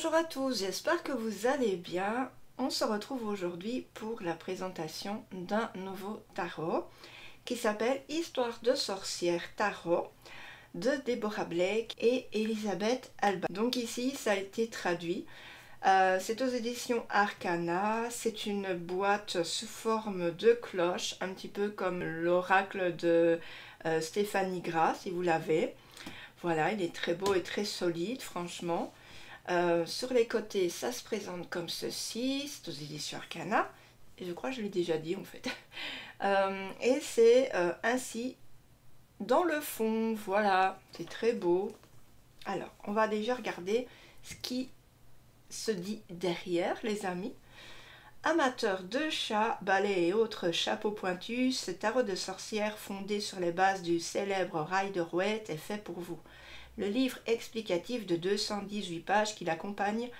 Bonjour à tous, j'espère que vous allez bien. On se retrouve aujourd'hui pour la présentation d'un nouveau tarot qui s'appelle Histoire de sorcière tarot de Deborah Blake et Elisabeth Alba. Donc ici, ça a été traduit. Euh, c'est aux éditions Arcana. C'est une boîte sous forme de cloche, un petit peu comme l'oracle de euh, Stéphanie Gras, si vous l'avez. Voilà, il est très beau et très solide, franchement. Euh, sur les côtés, ça se présente comme ceci. C'est aux éditions Arcana. Je crois que je l'ai déjà dit en fait. et c'est ainsi dans le fond. Voilà, c'est très beau. Alors, on va déjà regarder ce qui se dit derrière, les amis. Amateur de chats, balais et autres chapeaux pointus, ce tarot de sorcière fondé sur les bases du célèbre Rider-Waite est fait pour vous. Le livre explicatif de 218 pages qui l'accompagne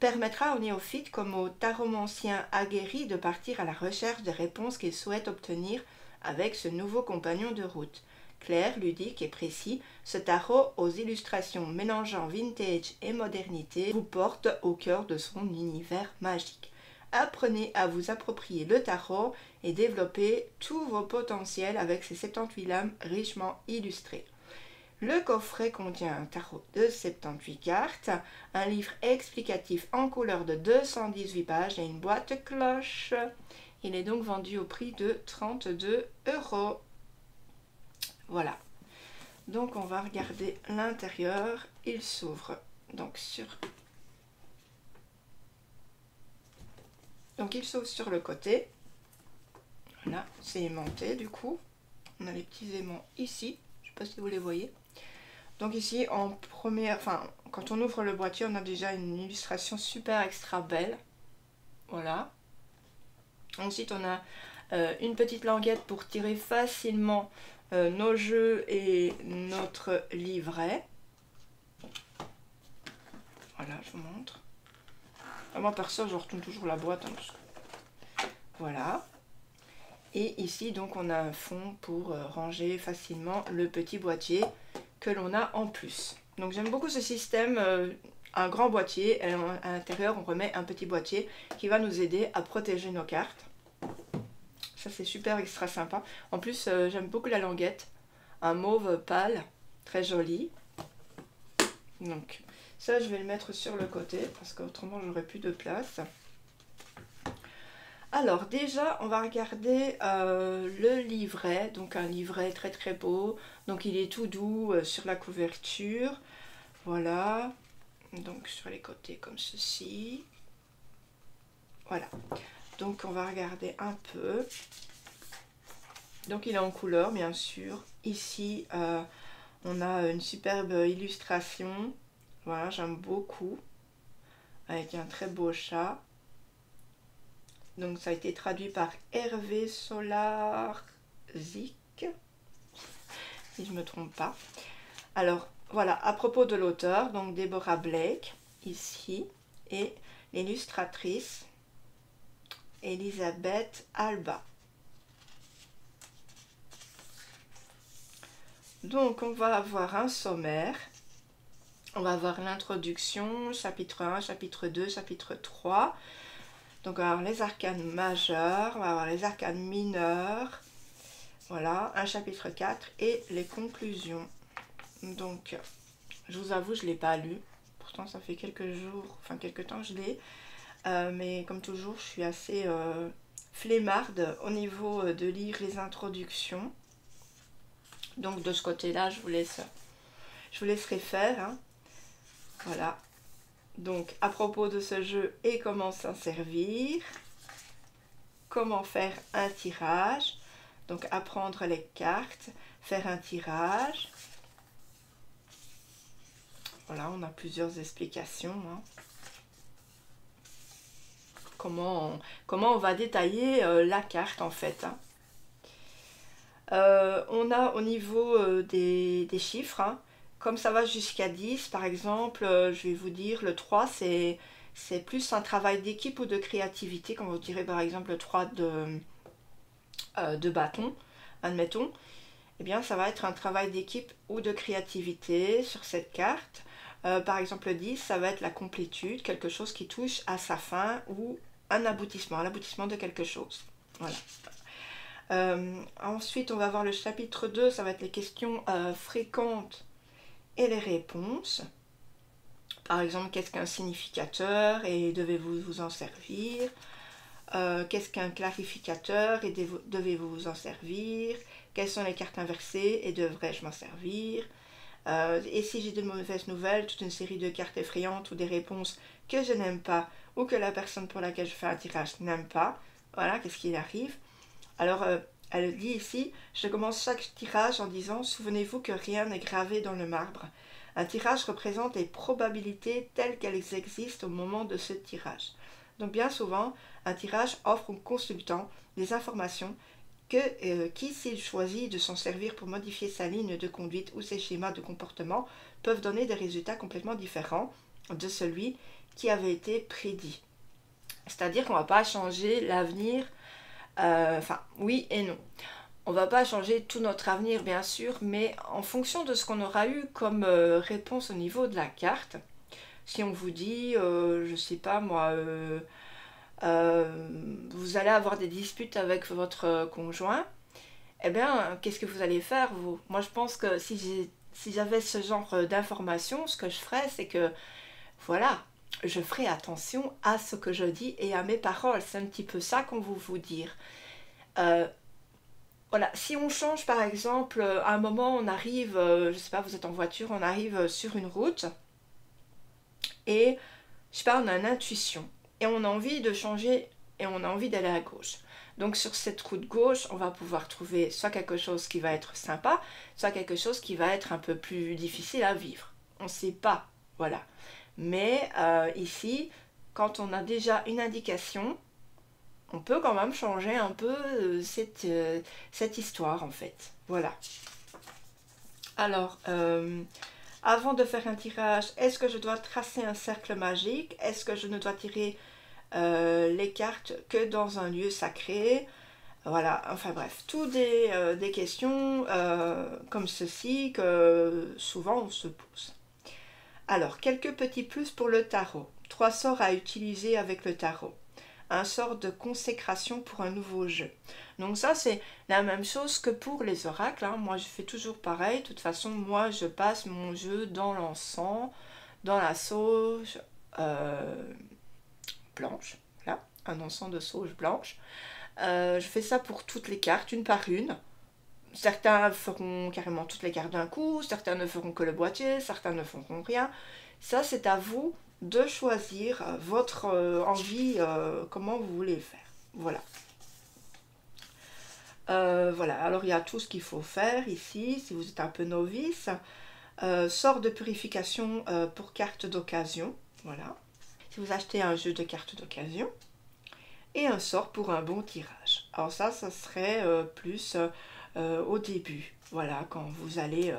permettra aux néophytes comme aux taromanciens aguerris de partir à la recherche des réponses qu'ils souhaitent obtenir avec ce nouveau compagnon de route. Clair, ludique et précis, ce tarot aux illustrations mélangeant vintage et modernité vous porte au cœur de son univers magique. Apprenez à vous approprier le tarot et développer tous vos potentiels avec ses 78 lames richement illustrées. Le coffret contient un tarot de 78 cartes, un livre explicatif en couleur de 218 pages et une boîte cloche. Il est donc vendu au prix de 32 euros. Voilà. Donc on va regarder l'intérieur. Il s'ouvre donc sur... Donc il s'ouvre sur le côté. Voilà, c'est aimanté du coup. On a les petits aimants ici. Je ne sais pas si vous les voyez. Donc ici, en première, enfin, quand on ouvre le boîtier, on a déjà une illustration super extra belle. Voilà. Ensuite, on a euh, une petite languette pour tirer facilement euh, nos jeux et notre livret. Voilà, je vous montre. Moi, perso, je retourne toujours la boîte. Hein, voilà. Et ici, donc, on a un fond pour euh, ranger facilement le petit boîtier que l'on a en plus. Donc, j'aime beaucoup ce système. Euh, un grand boîtier, et à l'intérieur, on remet un petit boîtier qui va nous aider à protéger nos cartes. Ça, c'est super extra sympa. En plus, euh, j'aime beaucoup la languette. Un mauve pâle, très joli. Donc, ça, je vais le mettre sur le côté parce qu'autrement, j'aurais plus de place. Alors, déjà, on va regarder euh, le livret. Donc, un livret très très beau. Donc, il est tout doux euh, sur la couverture. Voilà. Donc, sur les côtés comme ceci. Voilà. Donc on va regarder un peu. Donc il est en couleur bien sûr. Ici euh, on a une superbe illustration. Voilà, j'aime beaucoup. Avec un très beau chat. Donc ça a été traduit par Hervé Solar Zik. Si je ne me trompe pas. Alors voilà, à propos de l'auteur, donc Deborah Blake, ici, et l'illustratrice Elisabeth Alba. Donc on va avoir un sommaire. On va avoir l'introduction, chapitre 1, chapitre 2, chapitre 3. Donc on va avoir les arcanes majeurs, on va avoir les arcanes mineurs. Voilà, un chapitre 4 et les conclusions. Donc, je vous avoue, je ne l'ai pas lu. Pourtant, ça fait quelques jours, enfin quelques temps que je l'ai. Euh, mais comme toujours, je suis assez euh, flemmarde au niveau euh, de lire les introductions. Donc de ce côté-là, je vous laisserai faire. Hein. Voilà. Donc à propos de ce jeu et comment s'en servir, comment faire un tirage, donc apprendre les cartes, faire un tirage. Voilà, on a plusieurs explications. Hein comment on, va détailler euh, la carte en fait. Hein. Euh, on a au niveau euh, des, chiffres, hein. Comme ça va jusqu'à 10 par exemple, je vais vous dire le 3 c'est plus un travail d'équipe ou de créativité, quand vous tirez par exemple le 3 de, de bâton, admettons, eh bien ça va être un travail d'équipe ou de créativité sur cette carte. Euh, par exemple, le 10, ça va être la complétude, quelque chose qui touche à sa fin ou un aboutissement, l'aboutissement de quelque chose. Voilà. Euh, ensuite, on va voir le chapitre 2, ça va être les questions euh, fréquentes et les réponses. Par exemple, qu'est-ce qu'un significateur et devez-vous vous en servir? Qu'est-ce qu'un clarificateur et devez-vous vous en servir? Quelles sont les cartes inversées et devrais-je m'en servir? Euh, et si j'ai de mauvaises nouvelles, toute une série de cartes effrayantes ou des réponses que je n'aime pas ou que la personne pour laquelle je fais un tirage n'aime pas, voilà, qu'est-ce qui arrive? Alors, euh, elle dit ici, je commence chaque tirage en disant, souvenez-vous que rien n'est gravé dans le marbre. Un tirage représente les probabilités telles qu'elles existent au moment de ce tirage. Donc bien souvent, un tirage offre au consultant des informations que euh, qui, s'il choisit de s'en servir pour modifier sa ligne de conduite ou ses schémas de comportement, peuvent donner des résultats complètement différents de celui qui avait été prédit. C'est-à-dire qu'on ne va pas changer l'avenir, enfin oui et non. On va pas changer tout notre avenir bien sûr, mais en fonction de ce qu'on aura eu comme euh, réponse au niveau de la carte, si on vous dit, je ne sais pas moi, euh, vous allez avoir des disputes avec votre conjoint, eh bien, qu'est-ce que vous allez faire, vous? Moi, je pense que si j'avais ce genre d'informations, ce que je ferais, c'est que, voilà, je ferai attention à ce que je dis et à mes paroles. C'est un petit peu ça qu'on veut vous dire. Euh, voilà, si on change par exemple, à un moment on arrive, euh, je sais pas, vous êtes en voiture, on arrive sur une route et je sais pas, on a une intuition et on a envie de changer et on a envie d'aller à gauche. Donc sur cette route gauche, on va pouvoir trouver soit quelque chose qui va être sympa, soit quelque chose qui va être un peu plus difficile à vivre. On ne sait pas, voilà. Mais euh, ici, quand on a déjà une indication, on peut quand même changer un peu euh, cette, euh, cette, histoire en fait. Voilà. Alors, avant de faire un tirage, est-ce que je dois tracer un cercle magique? Est-ce que je ne dois tirer les cartes que dans un lieu sacré? Voilà, enfin bref, tout des, questions comme ceci que souvent on se pose. Alors, quelques petits plus pour le tarot. Trois sorts à utiliser avec le tarot un sort de consécration pour un nouveau jeu. Donc ça, c'est la même chose que pour les oracles. Hein. Moi, je fais toujours pareil. De toute façon, moi, je passe mon jeu dans l'encens, dans la sauge euh, blanche. Voilà, un encens de sauge blanche. Euh, je fais ça pour toutes les cartes, une par une. Certains feront carrément toutes les cartes d'un coup, certains ne feront que le boîtier, certains ne feront rien. Ça, c'est à vous de choisir euh, votre euh, envie, euh, comment vous voulez le faire. Voilà. voilà, alors il y a tout ce qu'il faut faire ici, si vous êtes un peu novice. sort de purification pour carte d'occasion, voilà. Si vous achetez un jeu de cartes d'occasion. Et un sort pour un bon tirage. Alors ça, ça serait plus au début, voilà, quand vous allez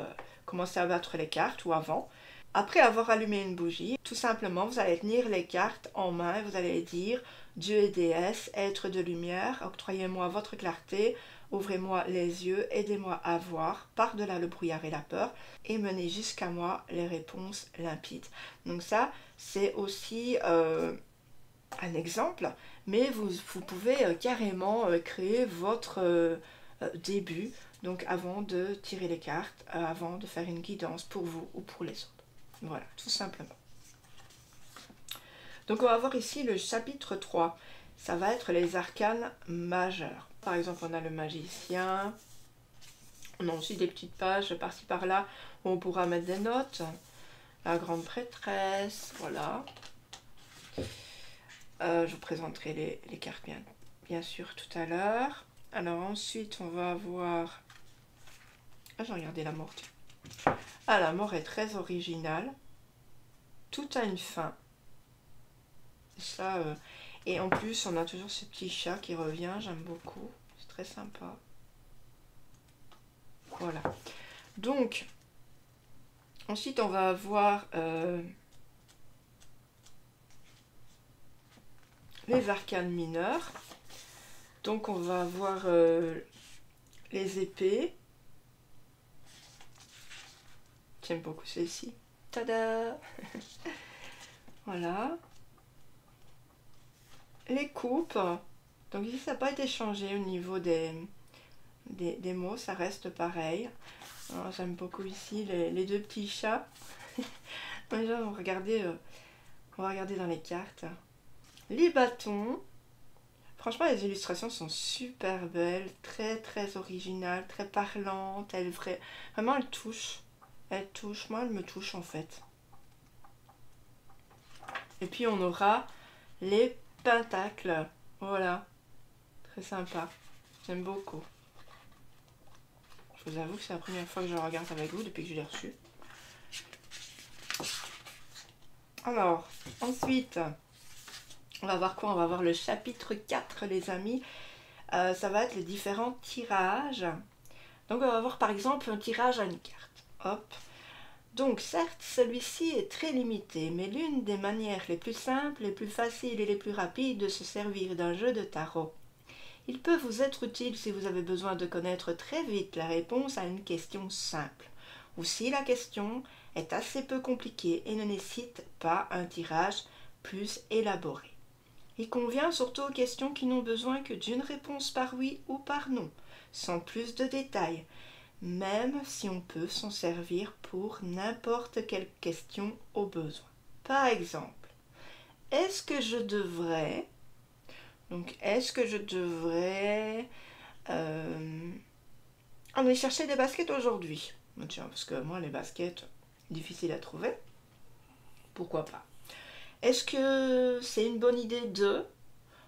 commencer à battre les cartes ou avant. Après avoir allumé une bougie, tout simplement, vous allez tenir les cartes en main et vous allez dire Dieu et déesse, être de lumière, octroyez-moi votre clarté, ouvrez-moi les yeux, aidez-moi à voir par-delà le brouillard et la peur et menez jusqu'à moi les réponses limpides. Donc ça, c'est aussi euh, un exemple, mais vous, vous pouvez euh, carrément euh, créer votre début, donc avant de tirer les cartes, avant de faire une guidance pour vous ou pour les autres. Voilà, tout simplement. Donc on va voir ici le chapitre 3. Ça va être les arcanes majeurs. Par exemple, on a le magicien. On a aussi des petites pages par-ci par-là où on pourra mettre des notes. La grande prêtresse, voilà. Euh, je vous présenterai les, les cartes bien, bien sûr tout à l'heure. Alors ensuite, on va avoir... Ah, j'ai regardé la mort. Ah, la mort est très originale. Tout a une fin. Ça, euh, Et en plus, on a toujours ce petit chat qui revient. J'aime beaucoup. C'est très sympa. Voilà. Donc, ensuite, on va avoir euh, les arcanes mineurs. Donc, on va avoir euh, les épées, J'aime beaucoup celle-ci. Tada Voilà. Les coupes. Donc ici, ça n'a pas été changé au niveau des, mots, ça reste pareil. J'aime beaucoup ici les, deux petits chats. Déjà, euh, on va regarder dans les cartes. Les bâtons. Franchement, les illustrations sont super belles, très très originales, très parlantes. Elles, vraiment, elles touchent. Elles touchent. Moi, elles me touchent en fait. Et puis, on aura les pentacles. Voilà. Très sympa. J'aime beaucoup. Je vous avoue que c'est la première fois que je regarde avec vous depuis que je l'ai reçu. Alors, ensuite, on va voir quoi On va voir le chapitre 4, les amis. Euh, ça va être les différents tirages. Donc, on va voir par exemple un tirage à une carte. Hop. Donc, certes, celui-ci est très limité, mais l'une des manières les plus simples, les plus faciles et les plus rapides de se servir d'un jeu de tarot. Il peut vous être utile si vous avez besoin de connaître très vite la réponse à une question simple, ou si la question est assez peu compliquée et ne nécessite pas un tirage plus élaboré. Il convient surtout aux questions qui n'ont besoin que d'une réponse par oui ou par non, sans plus de détails, même si on peut s'en servir pour n'importe quelle question au besoin. Par exemple, est-ce que je devrais donc, est-ce que je devrais euh, aller chercher des baskets aujourd'hui? Tiens, parce que moi, les baskets, difficiles à trouver. Pourquoi pas? Est-ce que c'est une bonne idée de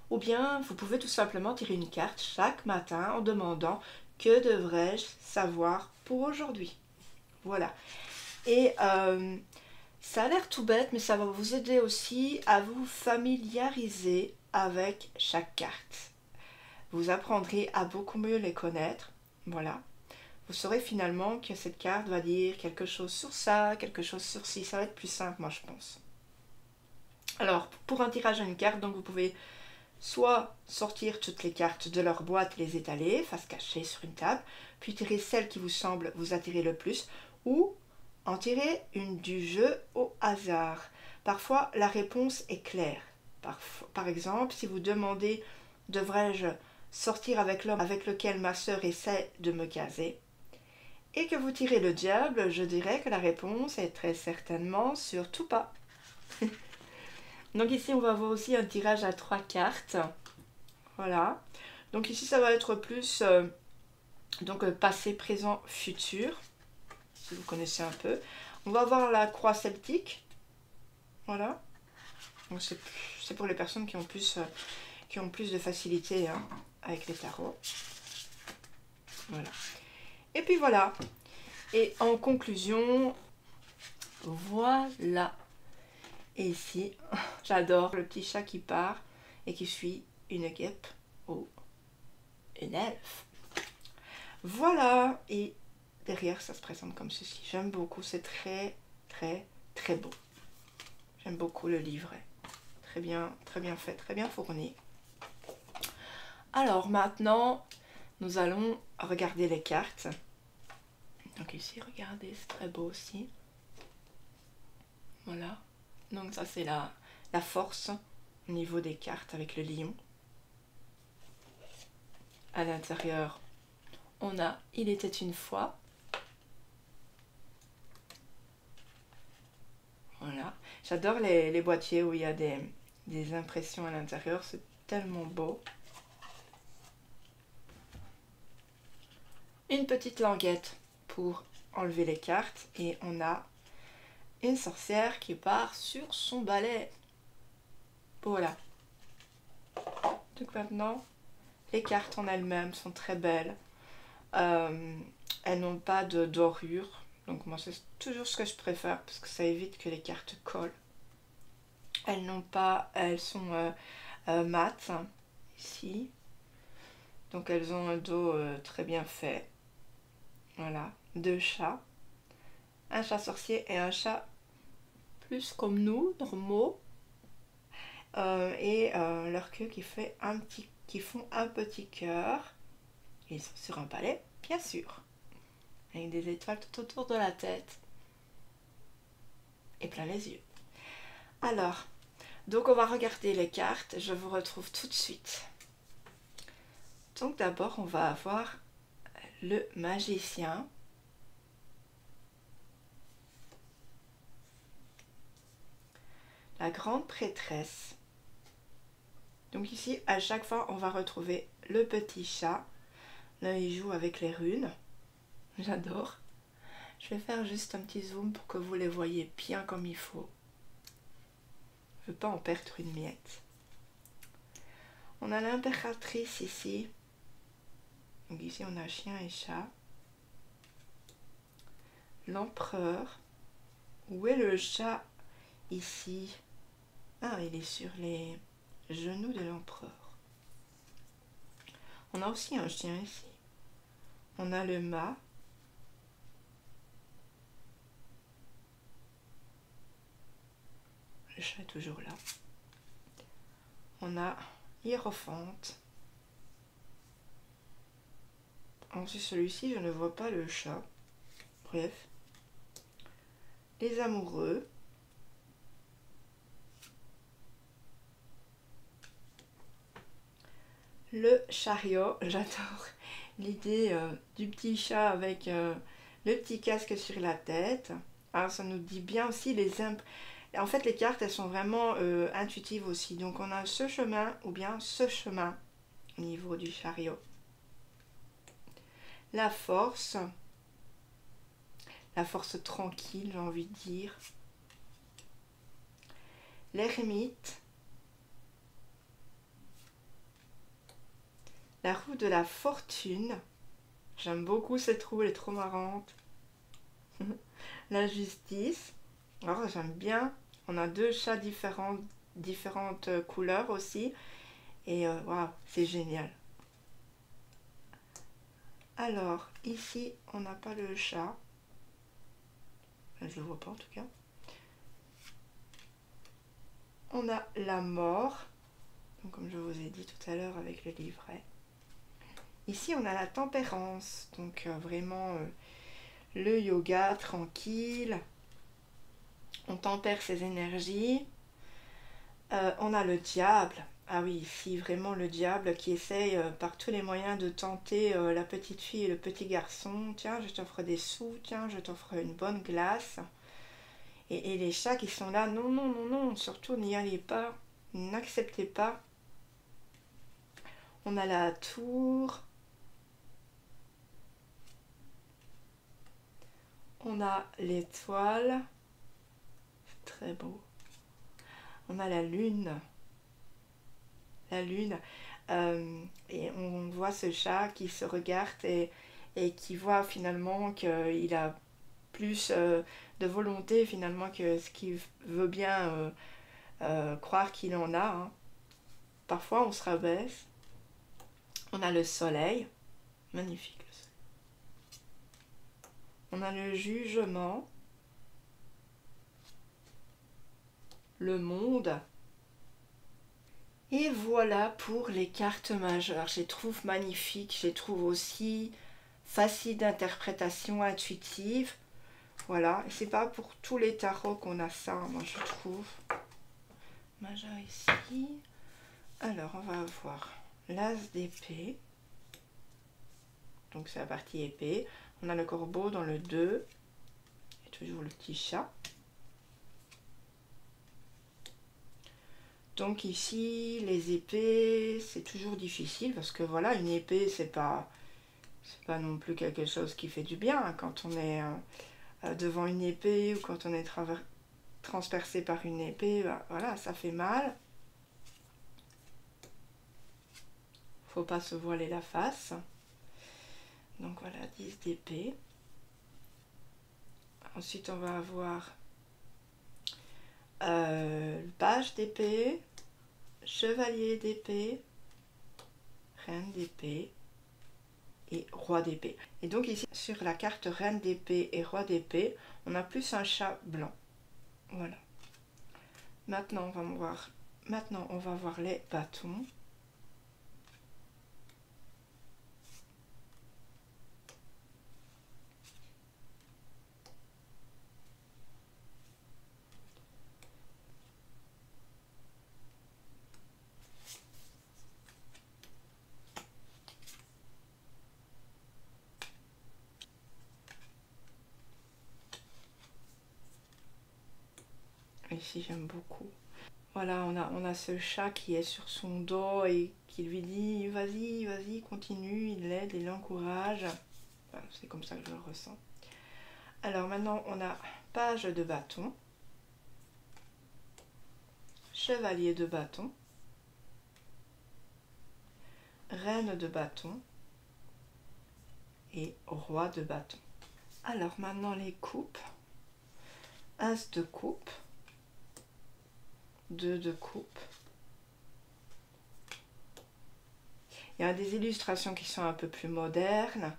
Ou bien vous pouvez tout simplement tirer une carte chaque matin en demandant que devrais-je savoir pour aujourd'hui Voilà. Et euh, ça a l'air tout bête, mais ça va vous aider aussi à vous familiariser avec chaque carte. Vous apprendrez à beaucoup mieux les connaître. Voilà. Vous saurez finalement que cette carte va dire quelque chose sur ça, quelque chose sur ci. Ça va être plus simple, moi, je pense. Alors, pour un tirage à une carte, donc vous pouvez soit sortir toutes les cartes de leur boîte, les étaler face cachée sur une table, puis tirer celle qui vous semble vous attirer le plus, ou en tirer une du jeu au hasard. Parfois, la réponse est claire. Par, exemple, si vous demandez devrais-je sortir avec l'homme avec lequel ma sœur essaie de me caser et que vous tirez le diable, je dirais que la réponse est très certainement surtout pas. Donc ici, on va voir aussi un tirage à trois cartes. Voilà. Donc ici, ça va être plus euh, donc euh, passé, présent, futur. Si vous connaissez un peu. On va voir la croix celtique. Voilà. Donc c'est c'est pour les personnes qui ont plus, euh, qui ont plus de facilité hein, avec les tarots. Voilà. Et puis voilà. Et en conclusion, voilà. Et ici, j'adore le petit chat qui part et qui suit une guêpe ou une elfe. Voilà. Et derrière, ça se présente comme ceci. J'aime beaucoup. C'est très, très, très beau. J'aime beaucoup le livret. Très bien, très bien fait, très bien fourni. Alors maintenant, nous allons regarder les cartes. Donc ici, regardez, c'est très beau aussi. Voilà. Donc ça, c'est la, la force au niveau des cartes avec le lion. À l'intérieur, on a Il était une fois. Voilà. J'adore les, les boîtiers où il y a des, des impressions à l'intérieur. C'est tellement beau. Une petite languette pour enlever les cartes. Et on a une sorcière qui part sur son balai. Voilà. Donc maintenant, les cartes en elles-mêmes sont très belles. Euh, elles n'ont pas de dorure. Donc moi c'est toujours ce que je préfère parce que ça évite que les cartes collent. Elles n'ont pas, elles sont euh, euh, mates ici. Donc elles ont un dos euh, très bien fait. Voilà, deux chats. Un chat sorcier et un chat plus comme nous, normaux. et leur queue qui fait un petit, qui font un petit cœur. Ils sont sur un palais, bien sûr, avec des étoiles tout autour de la tête. et plein les yeux. Alors, donc on va regarder les cartes. Je vous retrouve tout de suite. Donc d'abord, on va avoir le magicien. La grande prêtresse. Donc ici, à chaque fois, on va retrouver le petit chat. Là, il joue avec les runes. J'adore. Je vais faire juste un petit zoom pour que vous les voyez bien comme il faut. Je ne veux pas en perdre une miette. On a l'impératrice ici. Donc ici, on a chien et chat. L'empereur. Où est le chat ici? Ah, il est sur les genoux de l'empereur. On a aussi un chien ici. On a le mât. Le chat est toujours là. On a Hiérophante. Ensuite, celui-ci, je ne vois pas le chat. Bref. Les amoureux. Le chariot, j'adore l'idée euh, du petit chat avec euh, le petit casque sur la tête. Alors ça nous dit bien aussi les imp en fait, les cartes, elles sont vraiment euh, intuitives aussi. Donc, on a ce chemin ou bien ce chemin au niveau du chariot. La force. La force tranquille, j'ai envie de dire. L'ermite. La roue de la fortune. J'aime beaucoup cette roue, elle est trop marrante. la justice. Alors j'aime bien on a deux chats différents, différentes couleurs aussi. Et euh, waouh, c'est génial. Alors, ici, on n'a pas le chat. Je ne le vois pas en tout cas. On a la mort. Comme je vous ai dit tout à l'heure avec le livret. Ici, on a la tempérance. Donc, euh, vraiment euh, le yoga tranquille on tempère ses énergies. Euh, on a le diable. Ah oui, ici vraiment le diable qui essaye par tous les moyens de tenter la petite fille et le petit garçon. Tiens, je t'offre des sous, tiens, je t'offre une bonne glace. Et, les chats qui sont là, non, non, non, non, surtout n'y allez pas, n'acceptez pas. On a la tour. On a l'étoile. Très beau. On a la lune. La lune. Euh, et on voit ce chat qui se regarde et, qui voit finalement qu'il a plus euh, de volonté finalement que ce qu'il veut bien euh, croire qu'il en a. Hein. Parfois on se rabaisse. On a le soleil. Magnifique. On a le jugement. le monde. Et voilà pour les cartes majeures. Je les trouve magnifiques, je les trouve aussi faciles d'interprétation, intuitives. Voilà, c'est pas pour tous les tarots qu'on a ça, moi je trouve. Majeur ici. Alors, on va avoir l'as d'épée. Donc c'est la partie épée. On a le corbeau dans le 2. Et toujours le petit chat. Donc ici, les épées, c'est toujours difficile parce que voilà, une épée, c'est pas, pas non plus quelque chose qui fait du bien hein, quand on est euh, euh, devant une épée ou quand on est transpercé par une épée. Bah, voilà, ça fait mal. Faut pas se voiler la face. Donc voilà, 10 d'épée. Ensuite, on va avoir euh, page d'épée, chevalier d'épée, reine d'épée et roi d'épée. Et donc ici, sur la carte reine d'épée et roi d'épée, on a plus un chat blanc. Voilà. Maintenant, on va voir, maintenant, on va voir les bâtons. celle-ci, j'aime Voilà, on a, on a ce chat qui est sur son dos et qui lui dit vas-y, vas-y, continue, il l'aide, il l'encourage. c'est comme ça que je le ressens. Alors maintenant, on a page de bâton, chevalier de bâton, reine de bâton et roi de bâton. Alors maintenant les coupes. As de coupe, 2 de coupe. Il y a des illustrations qui sont un peu plus modernes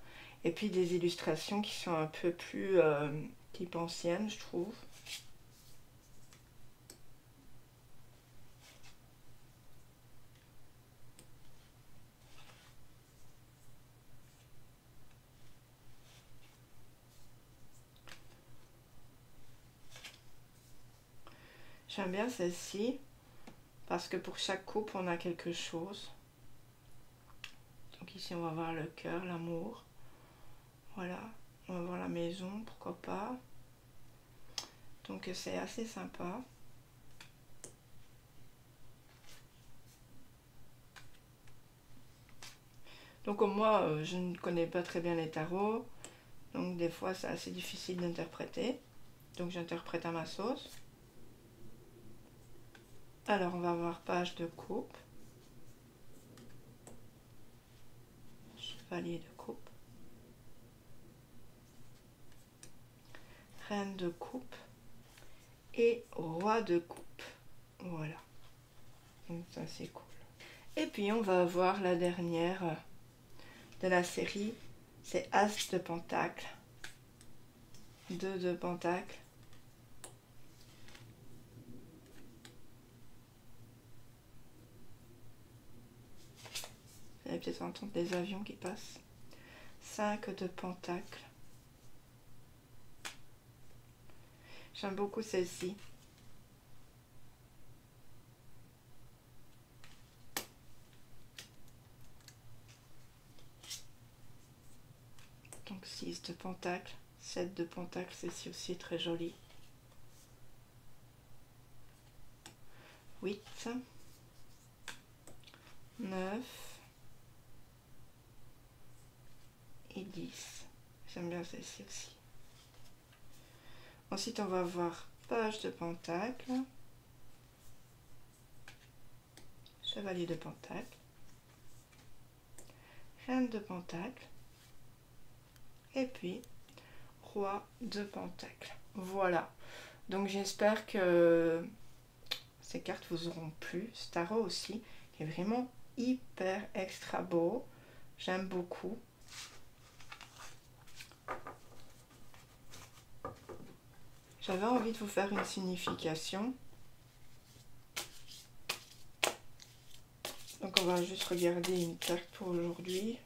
et puis des illustrations qui sont un peu plus euh, type ancienne, je trouve. J'aime bien celle-ci parce que pour chaque coupe, on a quelque chose. Donc ici, on va voir le cœur, l'amour. Voilà, on va voir la maison, pourquoi pas. Donc c'est assez sympa. Donc moi, euh, je ne connais pas très bien les tarots. Donc des fois, c'est assez difficile d'interpréter. Donc j'interprète à ma sauce. Alors, on va voir page de coupe. Chevalier de coupe. Reine de coupe. Et roi de coupe. Voilà. Donc ça, c'est cool. Et puis, on va voir la dernière de la série. C'est As de Pentacle. Deux de Pentacle. Allez peut-être entendre des avions qui passent. 5 de pentacle. J'aime beaucoup celle-ci. Donc 6 de pentacle, 7 de pentacle, celle-ci aussi très jolie. 8, 9, et 10. J'aime bien celle-ci aussi. Ensuite, on va voir page de pentacle, chevalier de pentacle, reine de pentacle, et puis roi de pentacle. Voilà. Donc j'espère que ces cartes vous auront plu. Staro aussi, qui est vraiment hyper extra beau. J'aime beaucoup. J'avais envie de vous faire une signification. Donc on va juste regarder une carte pour aujourd'hui.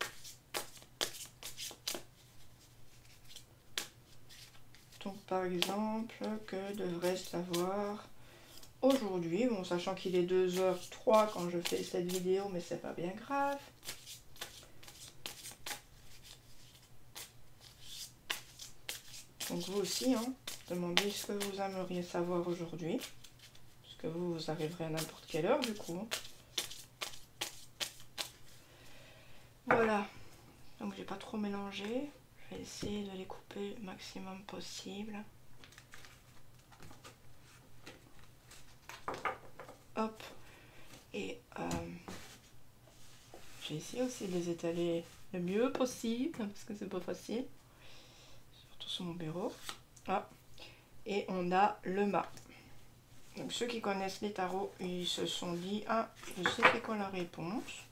Donc par exemple, que devrais-je savoir aujourd'hui? Bon, sachant qu'il est 2h03 quand je fais cette vidéo, mais c'est pas bien grave. Donc vous aussi, hein Demandez ce que vous aimeriez savoir aujourd'hui. Parce que vous, vous arriverez à n'importe quelle heure du coup. Voilà. Donc j'ai pas trop mélangé. Je vais essayer de les couper le maximum possible. Hop. Et euh, j'ai essayé aussi de les étaler le mieux possible parce que c'est pas facile. Surtout sur mon bureau. Ah et on a le mât. Donc ceux qui connaissent les tarots, ils se sont dit, ah, je sais c'est quoi la réponse.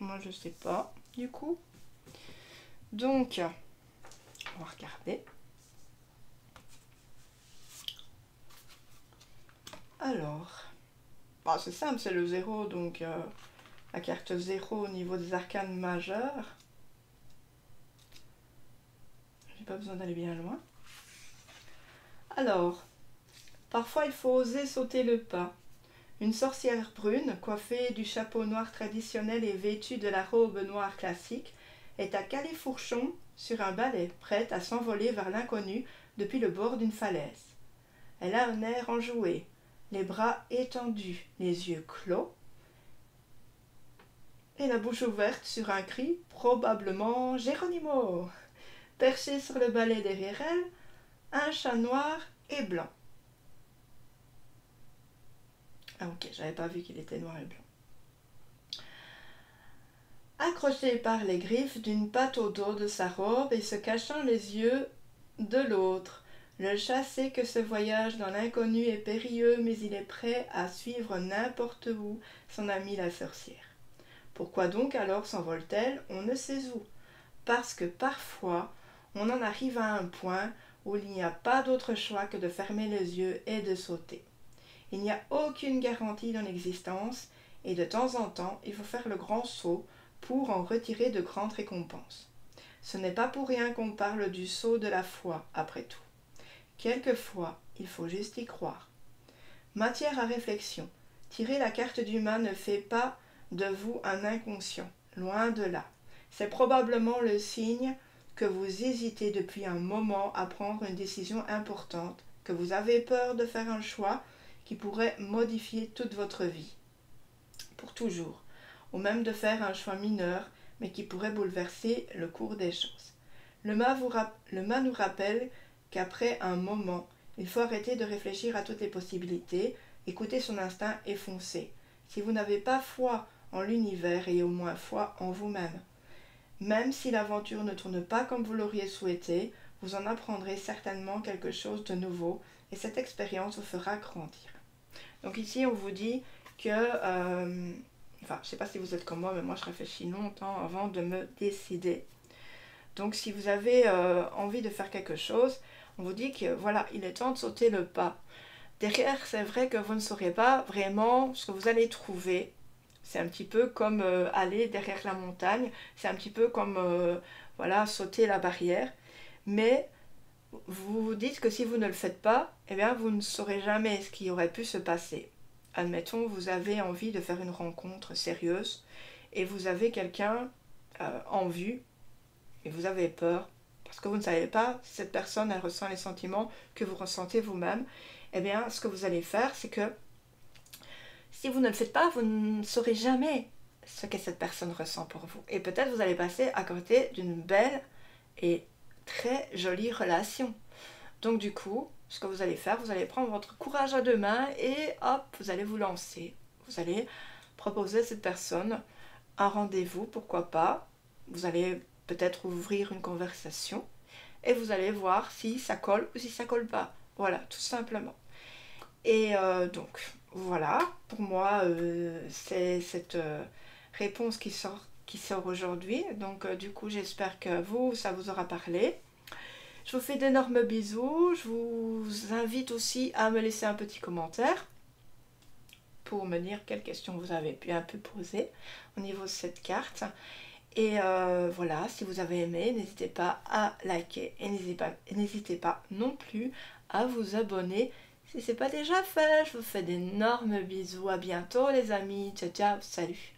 Moi, je sais pas, du coup. Donc, on va regarder. Alors, bah, c'est simple, c'est le zéro, donc euh, la carte zéro au niveau des arcanes majeures. J'ai pas besoin d'aller bien loin. Alors, parfois il faut oser sauter le pas. Une sorcière brune, coiffée du chapeau noir traditionnel et vêtue de la robe noire classique, est à califourchon sur un balai, prête à s'envoler vers l'inconnu depuis le bord d'une falaise. Elle a un air enjoué, les bras étendus, les yeux clos et la bouche ouverte sur un cri, probablement Géronimo. Perché sur le balai derrière elle, un chat noir et blanc. Ah ok, j'avais pas vu qu'il était noir et blanc. Accroché par les griffes d'une patte au dos de sa robe et se cachant les yeux de l'autre, le chat sait que ce voyage dans l'inconnu est périlleux, mais il est prêt à suivre n'importe où son amie la sorcière. Pourquoi donc alors s'envole-t-elle? On ne sait où. Parce que parfois, on en arrive à un point où il n'y a pas d'autre choix que de fermer les yeux et de sauter. Il n'y a aucune garantie dans l'existence et de temps en temps, il faut faire le grand saut pour en retirer de grandes récompenses. Ce n'est pas pour rien qu'on parle du saut de la foi, après tout. Quelquefois, il faut juste y croire. Matière à réflexion. Tirer la carte du mât ne fait pas de vous un inconscient, loin de là. C'est probablement le signe que vous hésitez depuis un moment à prendre une décision importante, que vous avez peur de faire un choix qui pourrait modifier toute votre vie. Pour toujours. Ou même de faire un choix mineur, mais qui pourrait bouleverser le cours des choses. Le mât, le mât nous rappelle qu'après un moment, il faut arrêter de réfléchir à toutes les possibilités, écouter son instinct et foncer. Si vous n'avez pas foi en l'univers et au moins foi en vous-même. Même si l'aventure ne tourne pas comme vous l'auriez souhaité, vous en apprendrez certainement quelque chose de nouveau et cette expérience vous fera grandir. Donc ici, on vous dit que, euh, enfin, je ne sais pas si vous êtes comme moi, mais moi je réfléchis longtemps avant de me décider. Donc si vous avez euh, envie de faire quelque chose, on vous dit que voilà, il est temps de sauter le pas. Derrière, c'est vrai que vous ne saurez pas vraiment ce que vous allez trouver c'est un petit peu comme euh, aller derrière la montagne, c'est un petit peu comme euh, voilà, sauter la barrière. Mais vous vous dites que si vous ne le faites pas, eh bien vous ne saurez jamais ce qui aurait pu se passer. Admettons, vous avez envie de faire une rencontre sérieuse et vous avez quelqu'un euh, en vue et vous avez peur parce que vous ne savez pas si cette personne elle ressent les sentiments que vous ressentez vous-même. Eh bien, ce que vous allez faire, c'est que si vous ne le faites pas, vous ne saurez jamais ce que cette personne ressent pour vous. Et peut-être vous allez passer à côté d'une belle et très jolie relation. Donc du coup, ce que vous allez faire, vous allez prendre votre courage à deux mains et hop, vous allez vous lancer. Vous allez proposer à cette personne un rendez-vous, pourquoi pas. Vous allez peut-être ouvrir une conversation et vous allez voir si ça colle ou si ça colle pas. Voilà, tout simplement. Et euh, donc, voilà, pour moi, euh, c'est cette euh, réponse qui sort, aujourd'hui. Donc, du coup, j'espère que vous, ça vous aura parlé. Je vous fais d'énormes bisous. Je vous invite aussi à me laisser un petit commentaire pour me dire quelles questions vous avez pu un peu poser au niveau de cette carte. Et voilà, si vous avez aimé, n'hésitez pas à liker et n'hésitez pas non plus à vous abonner si c'est pas déjà fait, je vous fais d'énormes bisous. À bientôt les amis. Ciao ciao. Salut.